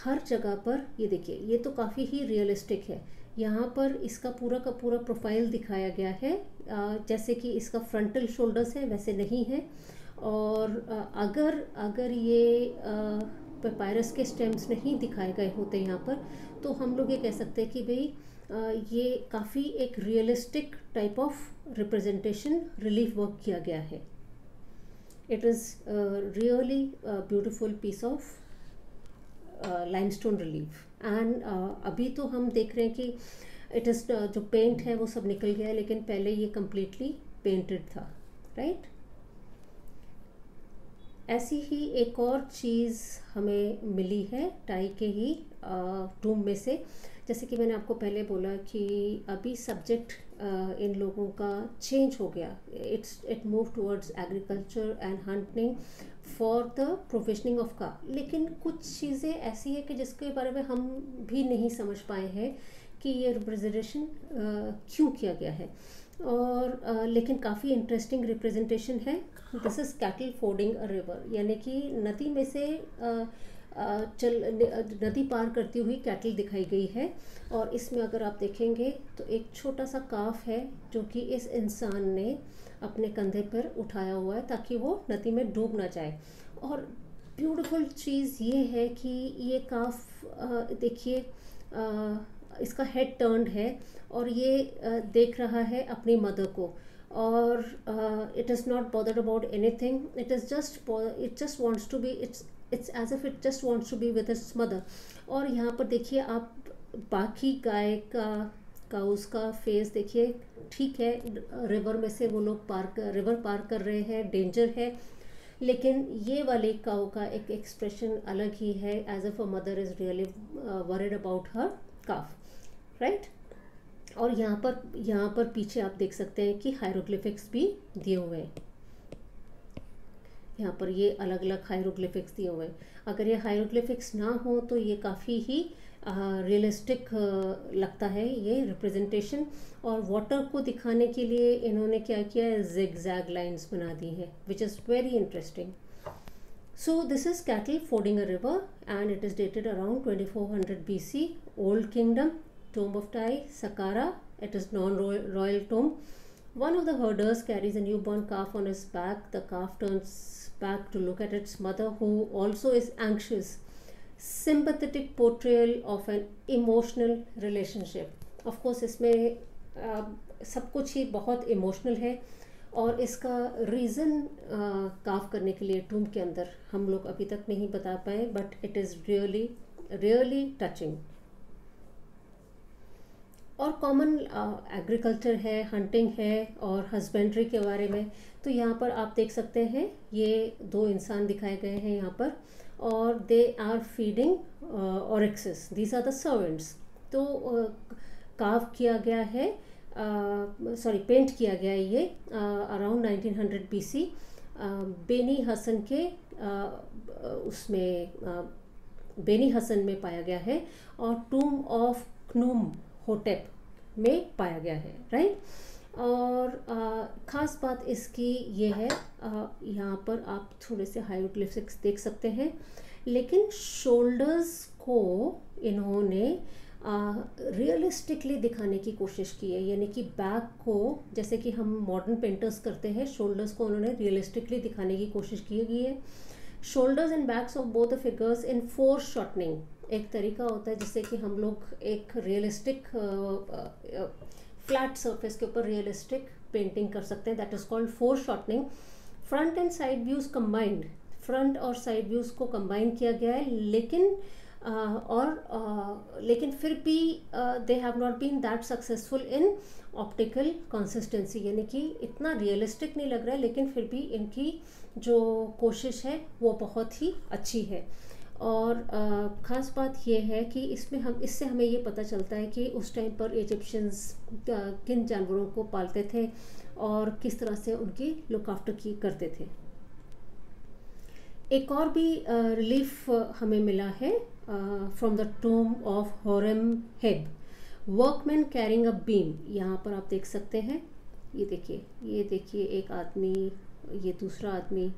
हर जगह पर, ये देखिए, ये तो काफ़ी ही रियलिस्टिक है। यहाँ पर इसका पूरा का पूरा प्रोफ़ाइल दिखाया गया है। जैसे कि इसका फ्रंटल शोल्डर्स है, वैसे नहीं है। और अगर अगर ये पेपायरस के स्टेम्स नहीं दिखाए गए होते यहाँ पर तो हम लोग ये कह सकते हैं कि भाई ये काफ़ी एक realistic type of representation relief work किया गया है it is really beautiful piece of limestone relief and अभी तो हम देख रहे हैं कि इट इज़ जो पेंट है वो सब निकल गया है, लेकिन पहले ये कम्प्लीटली पेंटेड था राइट right? ऐसी ही एक और चीज़ हमें मिली है, टाई के ही टूम में से। जैसे कि मैंने आपको पहले बोला कि अभी सब्जेक्ट इन लोगों का चेंज हो गया। It's it move towards agriculture and hunting for the provisioning of ka लेकिन कुछ चीज़ें ऐसी है कि जिसके बारे में हम भी नहीं समझ पाए हैं कि ये रिप्रेजेंटेशन क्यों किया गया है। और लेकिन काफ़ी इंटरेस्टिंग रिप्रेजेंटेशन है। This is cattle fording a river यानी कि नदी में से आ, चल नदी पार करती हुई कैटल दिखाई गई है। और इसमें अगर आप देखेंगे तो एक छोटा सा काफ है जो कि इस इंसान ने अपने कंधे पर उठाया हुआ है ताकि वो नदी में डूब ना जाए। और ब्यूटीफुल चीज़ ये है कि ये काफ देखिए इसका हेड टर्न्ड है और ये देख रहा है अपनी मदर को। और it is not bothered about anything it is just it just wants to be its its as if it just wants to be with its mother और यहाँ पर देखिए आप बाकी गाय का का उसका फेस देखिए, ठीक है रिवर में से वो लोग पार कर रिवर पार कर रहे हैं डेंजर है। लेकिन ये वाले काउ का एक एक्सप्रेशन अलग ही है as a mother is really worried about her calf right और यहाँ पर यहाँ पर पीछे आप देख सकते हैं कि हायरोग्लिफिक्स भी दिए हुए हैं। यहाँ पर ये अलग अलग हायरोग्लिफिक्स दिए हुए हैं। अगर ये हायरोग्लिफिक्स ना हो तो ये काफ़ी ही रियलिस्टिक लगता है ये रिप्रेजेंटेशन और वाटर को दिखाने के लिए इन्होंने क्या किया है? जिग जैग लाइन्स बना दी है which is very interesting so this is cattle fording a river and it is dated around 2400 BC old kingdom tomb of Tai, Sakara. It is non-royal tomb. One of the herders carries a newborn calf on his back. The calf turns back to look at its mother, who also is anxious. Sympathetic portrayal of an emotional relationship. Of course, इसमें uh, सब कुछ ही बहुत emotional है और इसका reason काफ करने के लिए टूम के अंदर हम लोग अभी तक नहीं बता पाए but it is really really touching और कॉमन एग्रीकल्चर uh, है हंटिंग है और हस्बेंड्री के बारे में तो यहाँ पर आप देख सकते हैं ये दो इंसान दिखाए गए हैं यहाँ पर और they are feeding oryxes these are the servants तो काव uh, किया गया है सॉरी uh, पेंट किया गया है ये around nineteen hundred B C Beni Hasan के uh, उसमें uh, बेनी हसन में पाया गया है और टूम ऑफ़ क्नूम होटेप में पाया गया है राइट और ख़ास बात इसकी ये है यहाँ पर आप थोड़े से हाइरोग्लिफिक्स देख सकते हैं, लेकिन शोल्डर्स को इन्होंने रियलिस्टिकली दिखाने की कोशिश की है, यानी कि बैक को, जैसे कि हम मॉडर्न पेंटर्स करते हैं शोल्डर्स को उन्होंने रियलिस्टिकली दिखाने की कोशिश की गई है। Shoulders and backs of both the figures in foreshortening एक तरीका होता है जिससे कि हम लोग एक रियलिस्टिक फ्लैट सरफेस के ऊपर रियलिस्टिक पेंटिंग कर सकते हैं। That is called foreshortening front and side views combined front और साइड व्यूज़ को कंबाइन किया गया है लेकिन Uh, और uh, लेकिन फिर भी they have not been that successful in optical consistency यानी कि इतना रियलिस्टिक नहीं लग रहा है लेकिन फिर भी इनकी जो कोशिश है वो बहुत ही अच्छी है। और ख़ास बात यह है कि इसमें हम, इससे हमें ये पता चलता है कि उस टाइम पर इजिप्शियंस किन जानवरों को पालते थे और किस तरह से उनकी लुक आफ्टर की करते थे। एक और भी रिलीफ हमें मिला है from the tomb of Horemheb workman carrying a beam यहाँ पर आप देख सकते हैं, ये देखिए ये देखिए एक आदमी, ये दूसरा आदमी।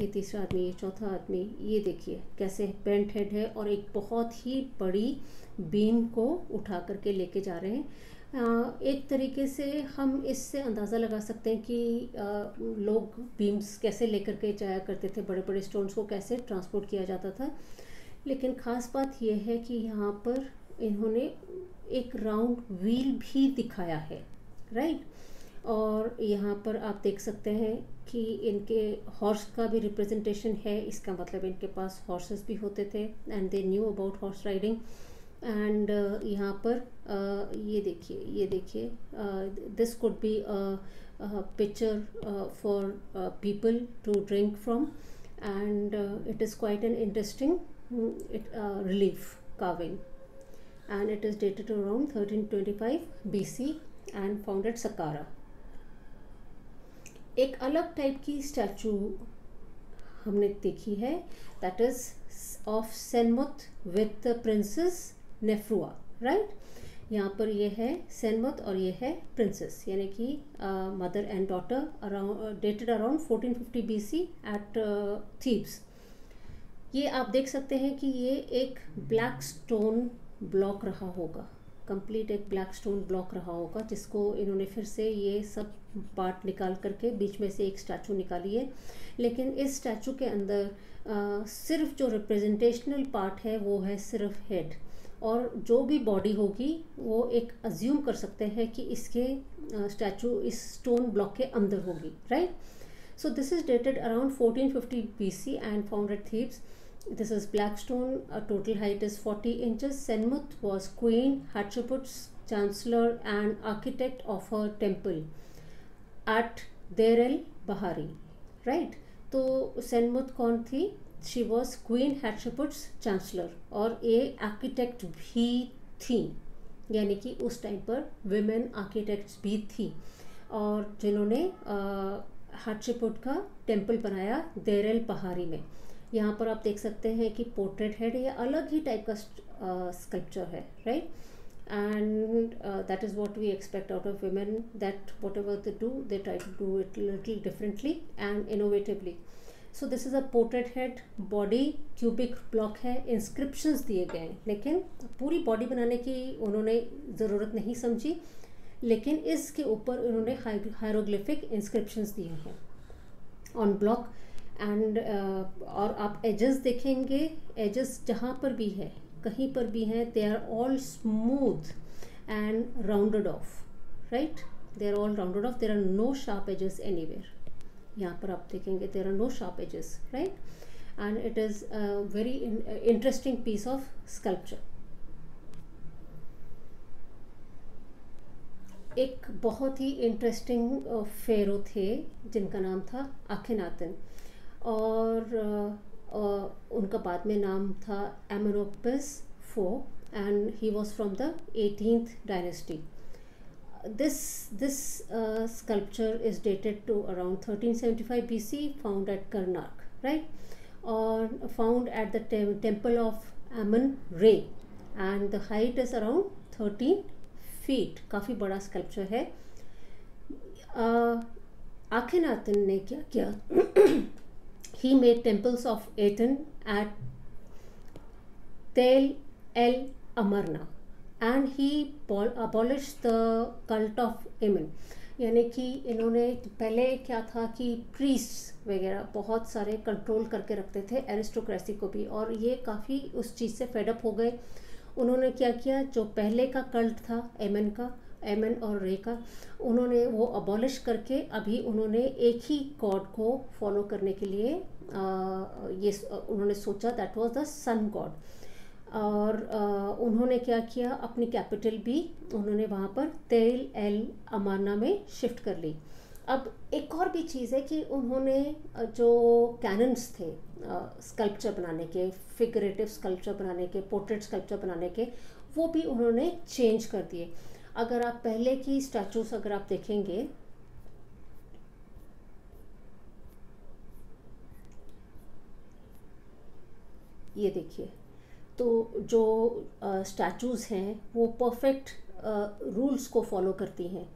ये तीसरा आदमी, ये चौथा आदमी, ये देखिए कैसे पेंट हेड है और एक बहुत ही बड़ी बीम को उठा करके लेके जा रहे हैं। एक तरीके से हम इससे अंदाज़ा लगा सकते हैं कि लोग बीम्स कैसे लेकर के जाया करते थे बड़े बड़े स्टोन्स को कैसे ट्रांसपोर्ट किया जाता था। लेकिन ख़ास बात यह है कि यहाँ पर इन्होंने एक राउंड व्हील भी दिखाया है राइट और यहाँ पर आप देख सकते हैं कि इनके हॉर्स का भी रिप्रेजेंटेशन है। इसका मतलब इनके पास हॉर्सेस भी होते थे and they knew about horse riding and यहाँ पर uh, ये देखिए ये देखिए this could be picture for people to drink from and it is quite an interesting relief carving and it is dated around 1325 BC and found at Saqqara. एक अलग type की statue हमने देखी है that is of Senmut with princess Neferure right यहाँ पर ये है सेनमुथ और ये है प्रिंसेस यानी कि mother and daughter around dated around 1450 BC at Thebes ये आप देख सकते हैं कि ये एक ब्लैक स्टोन ब्लॉक रहा होगा। कंप्लीट एक ब्लैक स्टोन ब्लॉक रहा होगा जिसको इन्होंने फिर से ये सब पार्ट निकाल करके बीच में से एक स्टैचू निकाली है। लेकिन इस स्टैचू के अंदर आ, सिर्फ़ जो रिप्रेजेंटेशनल पार्ट है वो है सिर्फ़ हेड और जो भी बॉडी होगी वो एक अज्यूम कर सकते हैं कि इसके स्टैचू इस स्टोन ब्लॉक के अंदर होगी right so this is dated around 1450 BC and found at Thebes This is Blackstone. A total height is 40 inches. Senmuth was Queen Hatshepsut's chancellor and architect of her temple at Deir el Bahari. Right? तो Senmut कौन थी she was queen Hatshepsut's chancellor और ये architect भी थी यानी कि उस टाइम पर विमेन आर्किटेक्ट्स भी थी और जिन्होंने हाटशपुट का टेंपल बनाया देरेल पहाड़ी में यहाँ पर आप देख सकते हैं कि पोर्ट्रेट हेड ये अलग ही टाइप का स्कल्पचर है right and that is what we expect out of women that whatever they do they try to do it little differently and innovatively so this is a portrait head body cubic block है inscriptions दिए गए हैं। लेकिन पूरी body बनाने की उन्होंने ज़रूरत नहीं समझी, लेकिन इसके ऊपर उन्होंने हायरोग्लिफिक इंस्क्रिप्शंस दिए हैं। ऑन ब्लॉक एंड uh, और आप एजेस देखेंगे एजेस जहाँ पर भी है कहीं पर भी हैं they are all smooth and rounded off right they are all rounded off there are no sharp edges anywhere यहाँ पर आप देखेंगे there are no sharp edges right and it is very interesting piece of sculpture एक बहुत ही interesting फेरो uh, थे जिनका नाम था आखिनातन और उनका बाद में नाम था Amenophis four and he was from the eighteenth dynasty this this sculpture is dated to around thirteen seventy five B C found at Karnak right और found at the of Amun Re and the height is around thirteen feet काफ़ी बड़ा sculpture है। आखिर नातन ने क्या किया? He made temples of Aten at Tel El Amarna. And he abolished the cult of Amen यानी कि इन्होंने पहले क्या था कि प्रीस्ट वगैरह बहुत सारे कंट्रोल करके रखते थे एरिस्टोक्रेसी को भी। और ये काफ़ी उस चीज़ से फेडअप हो गए। उन्होंने क्या किया? जो पहले का कल्ट था एमन का एम एन और रे का उन्होंने वो अबॉलिश करके अभी उन्होंने एक ही गॉड को फॉलो करने के लिए आ, ये उन्होंने सोचा that was the sun god और आ, उन्होंने क्या किया? अपनी कैपिटल भी उन्होंने वहाँ पर तेल एल अमाना में शिफ्ट कर ली. अब एक और भी चीज़ है कि उन्होंने जो कैनन्स थे स्कल्पचर बनाने के फिगरेटिव स्कल्पचर बनाने के पोर्ट्रेट स्कल्पचर बनाने के वो भी उन्होंने चेंज कर दिए. अगर आप पहले की स्टैचूस अगर आप देखेंगे, ये देखिए तो जो स्टैचूज़ हैं, वो परफेक्ट रूल्स को फॉलो करती हैं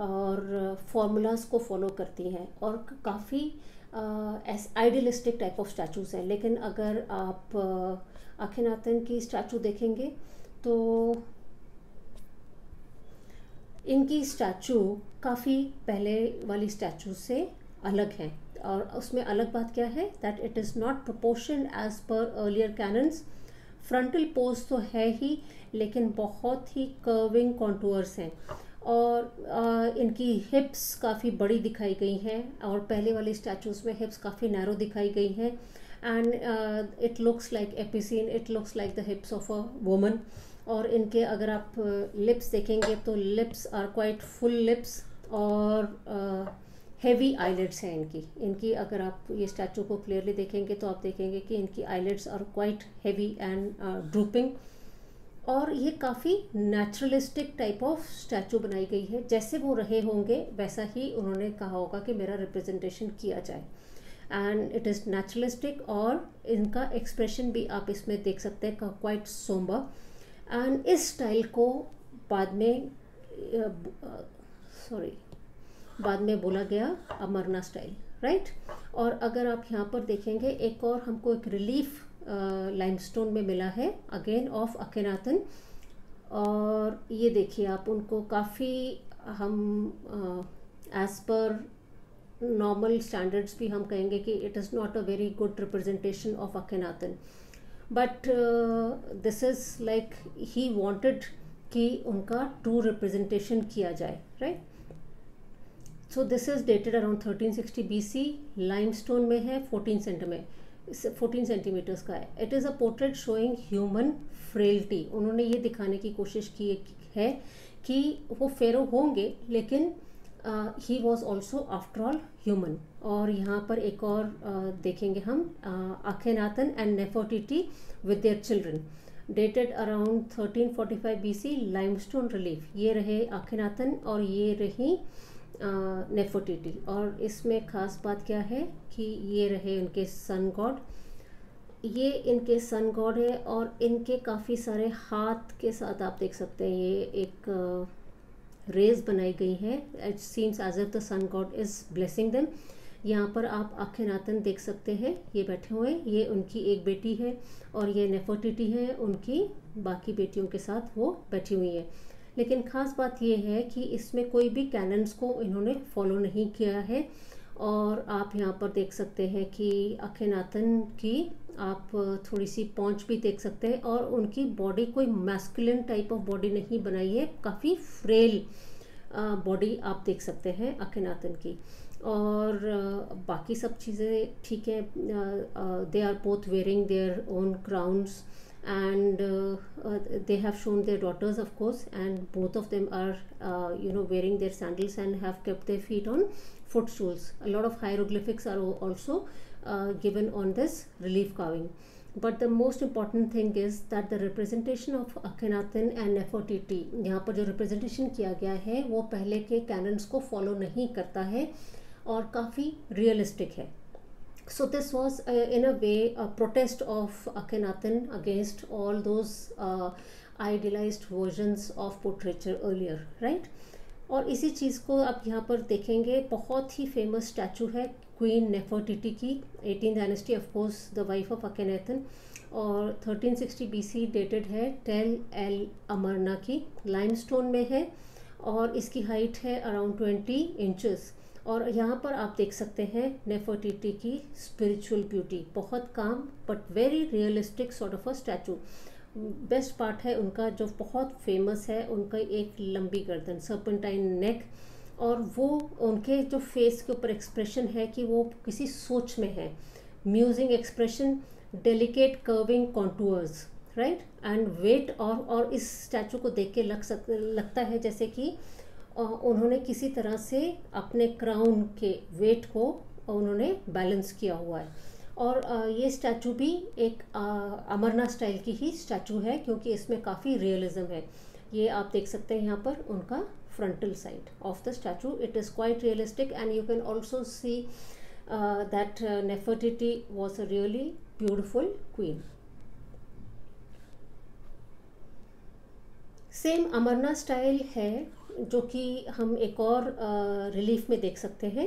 और फॉर्मूलाज को फॉलो करती हैं और काफ़ी आइडियलिस्टिक टाइप ऑफ़ स्टैचूज़ हैं। लेकिन अगर आप अखिनातन की स्टैचू देखेंगे तो इनकी स्टैचू काफ़ी पहले वाली स्टैचू से अलग हैं। और उसमें अलग बात क्या है? That it is not proportion as per earlier canons frontal pose तो है ही लेकिन बहुत ही कर्विंग कॉन्टूअर्स हैं। और आ, इनकी हिप्स काफ़ी बड़ी दिखाई गई हैं और पहले वाले स्टैचूज़ में हिप्स काफ़ी नैरो दिखाई गई हैं। And it looks like epicene it looks like the hips of a woman और इनके अगर आप लिप्स देखेंगे तो lips are quite full lips और हैवी आईलेट्स हैं इनकी। इनकी अगर आप ये स्टैचू को क्लियरली देखेंगे तो आप देखेंगे कि इनकी eyelids are quite heavy and drooping और ये काफ़ी नेचुरलिस्टिक टाइप ऑफ़ स्टैचू बनाई गई है। जैसे वो रहे होंगे, वैसा ही उन्होंने कहा होगा कि मेरा रिप्रेजेंटेशन किया जाए। एंड इट इज़ नेचुरलिस्टिक और इनका एक्सप्रेशन भी आप इसमें देख सकते हैं क्वाइट सोम्बा एंड इस स्टाइल को बाद में सॉरी बाद में बोला गया अमरना स्टाइल राइट और अगर आप यहाँ पर देखेंगे, एक और हमको एक रिलीफ लाइमस्टोन में मिला है अगेन ऑफ़ अकेनाथन और ये देखिए आप उनको काफ़ी हम एज पर नॉर्मल स्टैंडर्ड्स भी हम कहेंगे कि it is not a very good representation of Akhenaten but this is like he wanted कि उनका टू रिप्रेजेंटेशन किया जाए right so this is dated around thirteen sixty 1360 BC limestone में है 14 सेंट में फोर्टीन सेंटीमीटर्स का है। It is a portrait showing human frailty उन्होंने ये दिखाने की कोशिश की है कि वो फेरो होंगे, लेकिन he was also after all human और यहाँ पर एक और uh, देखेंगे हम Akhenaten and Nefertiti with their children dated around 1345 BC limestone relief ये रहे अखेनाथन और ये रही नेफोटिटी और इसमें ख़ास बात क्या है कि ये रहे इनके सन गॉड ये इनके सन गॉड है और इनके काफ़ी सारे हाथ के साथ आप देख सकते हैं ये एक रेज बनाई गई है। It seems as if the sun god is blessing them यहाँ पर आप आखेनातन देख सकते हैं। ये बैठे हुए ये उनकी एक बेटी है और ये नेफोटिटी है। उनकी बाकी बेटियों के साथ वो बैठी हुई है। लेकिन ख़ास बात यह है कि इसमें कोई भी कैनन्स को इन्होंने फॉलो नहीं किया है। और आप यहाँ पर देख सकते हैं कि अखेनाथन की आप थोड़ी सी पॉँच भी देख सकते हैं और उनकी बॉडी कोई मैस्कुलिन टाइप ऑफ़ बॉडी नहीं बनाई है, काफ़ी फ्रेल बॉडी आप देख सकते हैं अखिनातन की। और बाकी सब चीज़ें ठीक है they are both wearing their own crowns and they have shown their daughters of course and both of them are you know wearing their sandals and have kept their feet on foot stools lot of hieroglyphics are also uh, given on this relief carving but the most important thing is that the representation of Akhenaten and Nefertiti यहाँ पर जो representation किया गया है वो पहले के canons को follow नहीं करता है और काफ़ी realistic है so this was uh, in a way a protest of Akhenaten against all those uh, idealized versions of portraiture earlier right और इसी चीज़ को आप यहाँ पर देखेंगे बहुत ही फ़ेमस स्टैचू है क्वीन नेफर्टिटी की eighteen dynasty of course the wife of Akhenaten और 1360 बीसी डेटेड है टेल एल अमरना की लाइमस्टोन में है और इसकी हाइट है अराउंड 20 इंचेस और यहाँ पर आप देख सकते हैं नेफर्टिटी की स्पिरिचुअल ब्यूटी बहुत काम but very realistic sort of a statue best part है उनका जो बहुत फ़ेमस है, उनका एक लंबी गर्दन सर्पेंटाइन नेक और वो उनके जो फेस के ऊपर एक्सप्रेशन है कि वो किसी सोच में है। Musing expression delicate curving contours right and weight और और इस स्टैचू को देख के लग सक, लगता है जैसे कि उन्होंने किसी तरह से अपने क्राउन के वेट को उन्होंने बैलेंस किया हुआ है। और ये स्टैचू भी एक अमरनाथ स्टाइल की ही स्टैचू है क्योंकि इसमें काफ़ी रियलिज्म है। ये आप देख सकते हैं यहाँ पर उनका frontal side of the statue it is quite realistic and you can also see that Nefertiti was a really beautiful queen same Amarna style है, जो कि हम एक और रिलीफ में देख सकते हैं।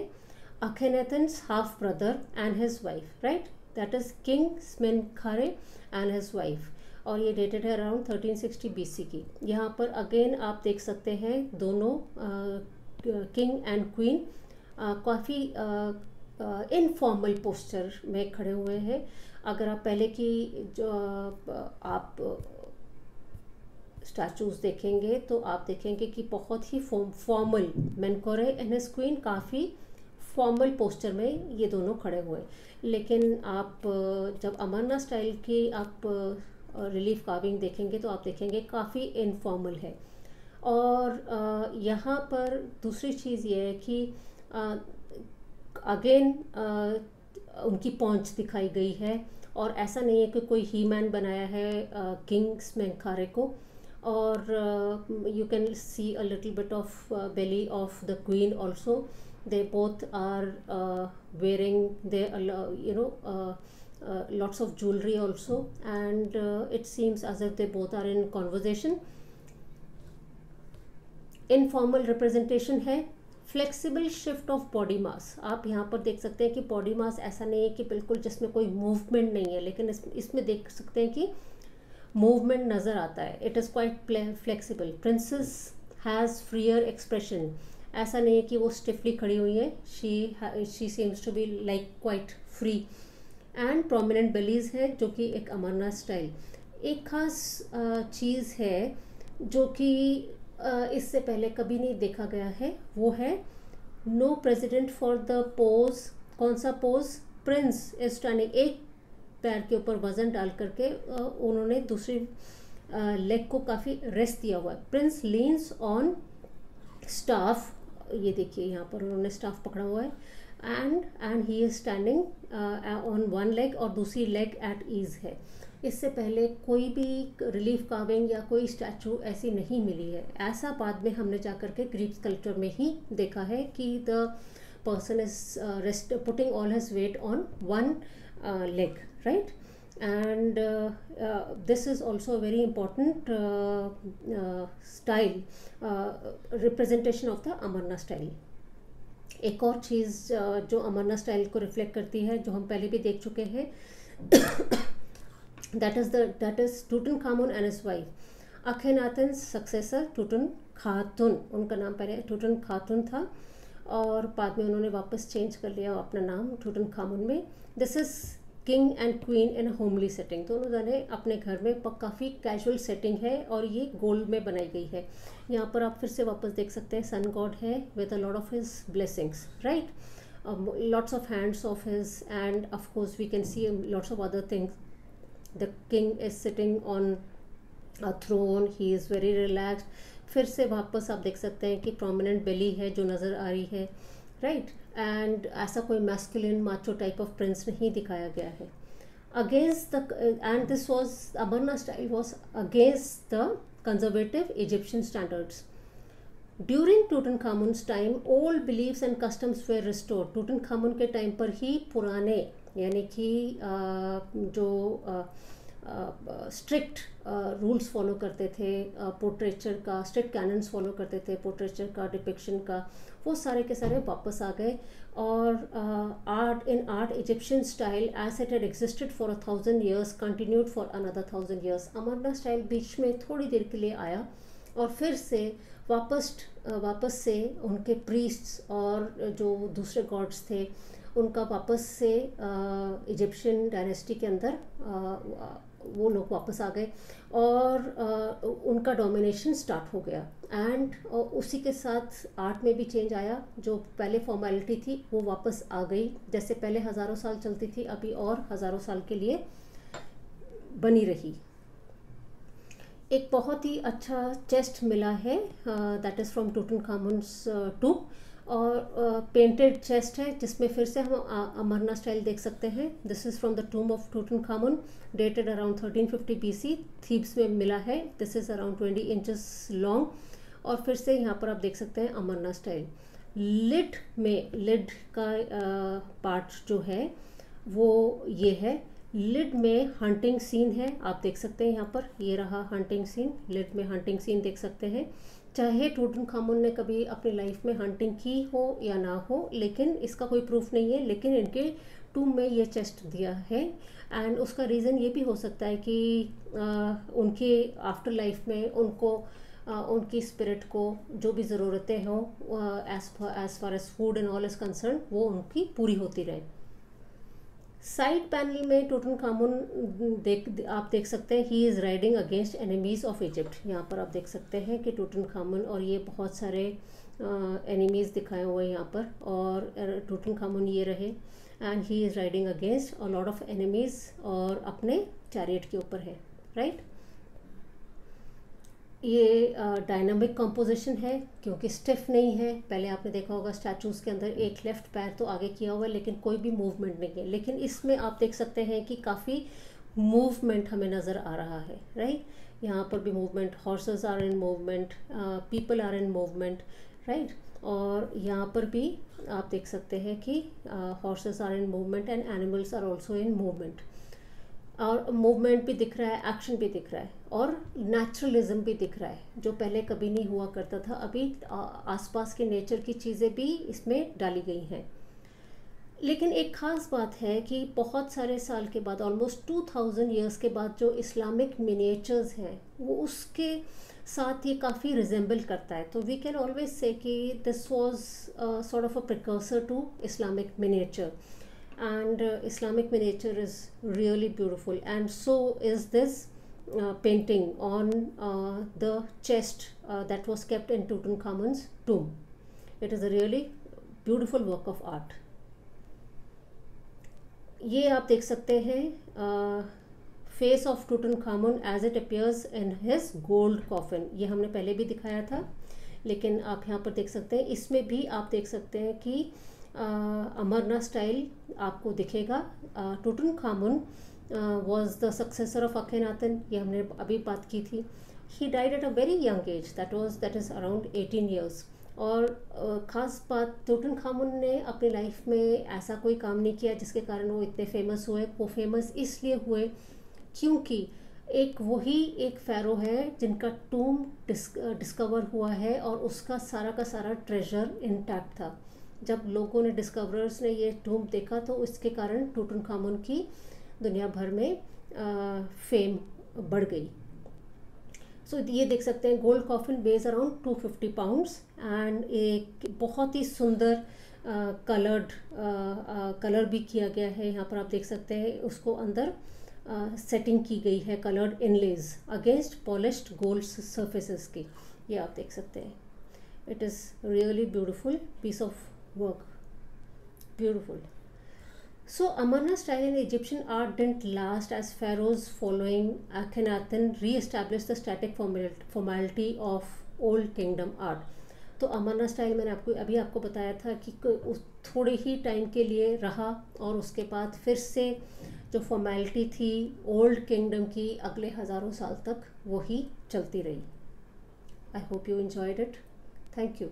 Akhenaten's half brother and his wife right that is king Smenkhkare and his wife और ये डेटेड है अराउंड 1360 बीसी की। यहाँ पर अगेन आप देख सकते हैं दोनों किंग एंड क्वीन काफ़ी इनफॉर्मल पोस्चर में खड़े हुए हैं। अगर आप पहले की जो आप स्टैचूज देखेंगे तो आप देखेंगे कि बहुत ही formal Menkaure and his queen काफ़ी फॉर्मल पोस्चर में ये दोनों खड़े हुए लेकिन आप, जब अमरनाथ स्टाइल की आप रिलीफ काविंग देखेंगे तो आप देखेंगे काफ़ी इनफॉर्मल है। और यहाँ पर दूसरी चीज़ ये है कि अगेन उनकी पहुँच दिखाई गई है और ऐसा नहीं है कि कोई ही मैन बनाया है किंग्स मैंखारे को। और you can see a little bit of belly of the queen also they both are uh, they they uh, uh, lots of jewelry also and uh, it seems as if they both are in conversation. Informal representation है flexible shift of body mass आप यहाँ पर देख सकते हैं कि body mass ऐसा नहीं है कि बिल्कुल जिसमें कोई मूवमेंट नहीं है लेकिन इस, इसमें देख सकते हैं कि मूवमेंट नज़र आता है। It is quite flexible princess has freer expression ऐसा नहीं है कि वो स्टिफली खड़ी हुई है। She she seems to be like quite free and prominent bellies है, जो कि एक अमरनाथ स्टाइल एक खास चीज़ है, जो कि इससे पहले कभी नहीं देखा गया है, वो है no precedent for the pose कौन सा पोज प्रिंस स्टैंडिंग एक पैर के ऊपर वज़न डाल करके उन्होंने दूसरी लेग को काफ़ी रेस्ट दिया हुआ है. प्रिंस लीन्स ऑन स्टाफ ये देखिए यहाँ पर उन्होंने स्टाफ पकड़ा हुआ है and and he is standing on one leg और दूसरी लेग एट ईज है। इससे पहले कोई भी रिलीफ काविंग या कोई स्टैचू ऐसी नहीं मिली है। ऐसा बाद में हमने जा कर के ग्रीप कल्चर में ही देखा है कि the person is rest putting all his weight on one leg right is also a very important uh, style representation of the amarna style एक और चीज़ जो अमरनाथ स्टाइल को रिफ्लेक्ट करती है, जो हम पहले भी देख चुके हैं that is the that is Tutankhamun and is wife Akhenaten successor Tutankhamun उनका नाम पहले टूटन खातुन था, और बाद में उन्होंने वापस चेंज कर लिया अपना नाम टूटन खामुन में this is king and queen in homely setting दोनों जाने अपने घर में काफ़ी कैजुअल सेटिंग है, और ये गोल्ड में बनाई गई है। यहाँ पर आप फिर से वापस देख सकते हैं सन गॉड है with a lot of his blessings right lots of hands of his and course we can see lots of other things the king is sitting on a throne he is very relaxed फिर से वापस आप देख सकते हैं कि prominent बेली है जो नज़र आ रही है राइट right? एंड ऐसा कोई masculine macho type of prince नहीं दिखाया गया है। Against the and this was Amarna style was against the conservative Egyptian standards during Tutankhamun's time old believes and customs were restore Tutankhamun के time पर ही पुराने, यानी कि जो स्ट्रिक्ट रूल्स फॉलो करते थे पोर्ट्रेचर का स्ट्रिक्ट कैनन्स फॉलो करते थे पोर्ट्रेचर का डिपिक्शन का, वो सारे के सारे वापस आ गए। और art in art Egyptian style as it had existed for a thousand years continued for another thousand years Amarna style बीच में थोड़ी देर के लिए आया और फिर से वापस वापस से उनके प्रीस्ट्स और जो दूसरे गॉड्स थे, उनका वापस से इजिप्शियन डायनेस्टी के अंदर वो लोग वापस आ गए और आ, उनका डोमिनेशन स्टार्ट हो गया। एंड उसी के साथ आर्ट में भी चेंज आया। जो पहले फॉर्मेलिटी थी वो वापस आ गई। जैसे पहले हज़ारों साल चलती थी अभी और हज़ारों साल के लिए बनी रही। एक बहुत ही अच्छा चेस्ट मिला है that is from Tutankhamun's to और पेंटेड चेस्ट है, जिसमें फिर से हम अमरना स्टाइल देख सकते हैं। This is from the tomb of Tutankhamun dated around 1350 BC Thebes में मिला है। This is around 20 inches long और फिर से यहाँ पर आप देख सकते हैं अमरना स्टाइल लिड में लिड का पार्ट जो है, वो ये है। लिड में हंटिंग सीन है। आप देख सकते हैं यहाँ पर। ये रहा हंटिंग सीन लिड में हंटिंग सीन देख सकते हैं। चाहे टूटन खामुन ने कभी अपनी लाइफ में हंटिंग की हो या ना हो लेकिन इसका कोई प्रूफ नहीं है लेकिन इनके टूम में ये चेस्ट दिया है। एंड उसका रीज़न ये भी हो सकता है कि आ, उनके आफ्टर लाइफ में उनको आ, उनकी स्पिरिट को जो भी ज़रूरतें हों as as far as food and all is concern वो उनकी पूरी होती रहे। साइड पैनल में टोटन खामुन देख, आप देख सकते हैं he is riding against enemies of Egypt यहाँ पर आप देख सकते हैं कि टोटन खामुन और ये बहुत सारे एनिमीज़ दिखाए हुए हैं यहाँ पर और टोटन खामुन ये रहे and he is riding against a lot of enemies और अपने चैरियट के ऊपर है राइट right? ये डायनामिक कंपोजिशन है, क्योंकि स्टिफ नहीं है। पहले आपने देखा होगा स्टैचूज़ के अंदर एक लेफ़्ट पैर तो आगे किया हुआ है, लेकिन कोई भी मूवमेंट नहीं है। लेकिन इसमें आप देख सकते हैं कि काफ़ी मूवमेंट हमें नज़र आ रहा है राइट यहाँ पर भी movement horses are in movement people are in movement right और यहाँ पर भी आप देख सकते हैं कि horses are in movement and animals are also in movement और मूवमेंट भी दिख रहा है एक्शन भी दिख रहा है और नेचुरलिज्म भी दिख रहा है, जो पहले कभी नहीं हुआ करता था, अभी आसपास के नेचर की चीज़ें भी इसमें डाली गई हैं। लेकिन एक ख़ास बात है कि बहुत सारे साल के बाद ऑलमोस्ट टू थाउज़ेंड ईयर्स के बाद जो इस्लामिक मिनेचर्स हैं, वो उसके साथ ये काफ़ी रिजेंबल करता है। तो we can always say that this was sort of a precursor to Islamic miniature and uh, Islamic miniature is really beautiful and so is this uh, painting on uh, the chest uh, that was kept in Tutankhamun's tomb. It is a really beautiful work of art. ये आप देख सकते हैं face of Tutankhamun as it appears in his gold coffin ये हमने पहले भी दिखाया था लेकिन आप यहाँ पर देख सकते हैं इसमें भी आप देख सकते हैं कि अमरना स्टाइल आपको दिखेगा। Tutankhamun was the successor of Akhenaten, ये हमने अभी बात की थी। He died at a very young age that was that is around eighteen years और ख़ास बात टूटन खामुन ने अपनी लाइफ में ऐसा कोई काम नहीं किया जिसके कारण वो इतने फ़ेमस हुए। वो फ़ेमस इसलिए हुए क्योंकि एक वही एक फ़ैरो है जिनका टूम डिस्कवर हुआ है और उसका सारा का सारा ट्रेजर इंटैक्ट था। जब लोगों ने डिस्कवरर्स ने ये टूम देखा तो इसके कारण टूटन खामुन की दुनिया भर में आ, फेम बढ़ गई। सो so, ये देख सकते हैं gold coffin base around 250 pounds and एक बहुत ही सुंदर कलर्ड कलर भी किया गया है। यहाँ पर आप देख सकते हैं उसको अंदर सेटिंग uh, की गई है coloured inlays against polished gold surfaces की। ये आप देख सकते हैं। It is really beautiful piece of work. Beautiful. So Amarna style in Egyptian art didn't last as pharaohs following Akhenaten re-established the static formality of old kingdom art. तो अमरना style मैंने आपको अभी आपको बताया था कि उस थोड़े ही टाइम के लिए रहा और उसके बाद फिर से जो फॉर्मेलिटी थी ओल्ड किंगडम की अगले हज़ारों साल तक वही चलती रही I hope you enjoyed it thank you